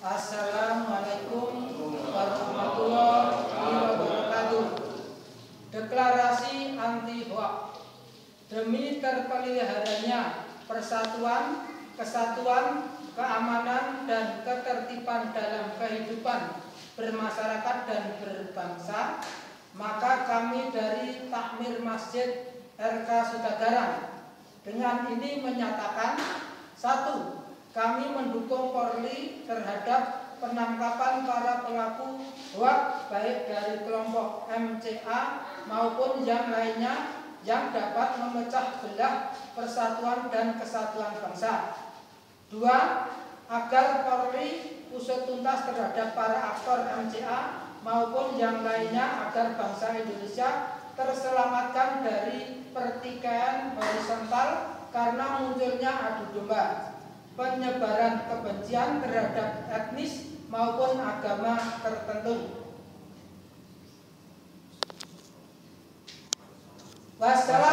Assalamualaikum warahmatullahi wabarakatuh. Deklarasi anti hoax demi terpeliharanya persatuan, kesatuan, keamanan dan ketertiban dalam kehidupan bermasyarakat dan berbangsa, maka kami dari Takmir Masjid RK Sutagaran dengan ini menyatakan satu kami mendukung Polri terhadap penangkapan para pelaku hoak baik dari kelompok MCA maupun yang lainnya yang dapat memecah belah persatuan dan kesatuan bangsa. Dua, agar Polri usut tuntas terhadap para aktor MCA maupun yang lainnya agar bangsa Indonesia terselamatkan dari pertikaian horizontal karena munculnya adu domba penyebaran kebencian terhadap etnis maupun agama tertentu. Wassalamualaikum